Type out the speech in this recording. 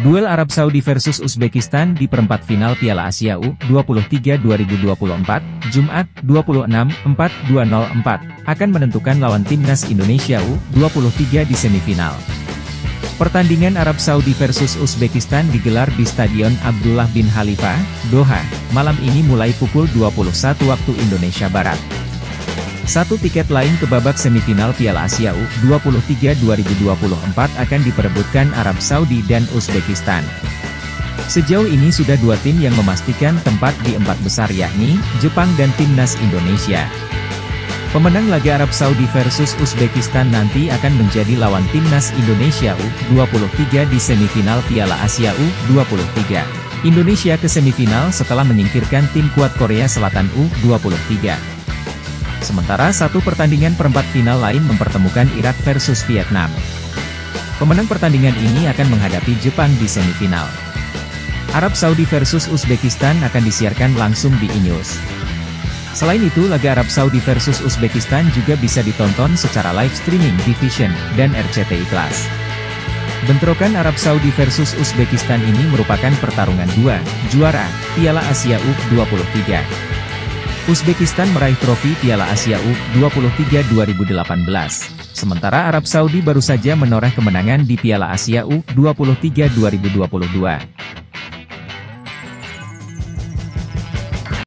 Duel Arab Saudi versus Uzbekistan di perempat final Piala Asia U23 2024, Jumat, 26-4-2024, akan menentukan lawan timnas Indonesia U23 di semifinal. Pertandingan Arab Saudi versus Uzbekistan digelar di Stadion Abdullah bin Khalifa, Doha, malam ini mulai pukul 21 waktu Indonesia Barat. Satu tiket lain ke babak semifinal Piala Asia U23 2024 akan diperebutkan Arab Saudi dan Uzbekistan. Sejauh ini sudah dua tim yang memastikan tempat di empat besar yakni, Jepang dan Timnas Indonesia. Pemenang laga Arab Saudi versus Uzbekistan nanti akan menjadi lawan Timnas Indonesia U23 di semifinal Piala Asia U23. Indonesia ke semifinal setelah menyingkirkan tim kuat Korea Selatan U23. Sementara satu pertandingan perempat final lain mempertemukan Irak versus Vietnam. Pemenang pertandingan ini akan menghadapi Jepang di semifinal. Arab Saudi versus Uzbekistan akan disiarkan langsung di Inews. Selain itu laga Arab Saudi versus Uzbekistan juga bisa ditonton secara live streaming di Vision dan RCTI Plus. Bentrokan Arab Saudi versus Uzbekistan ini merupakan pertarungan dua, juara, Piala Asia U23. Uzbekistan meraih trofi Piala Asia U23 2018. Sementara Arab Saudi baru saja menoreh kemenangan di Piala Asia U23 2022.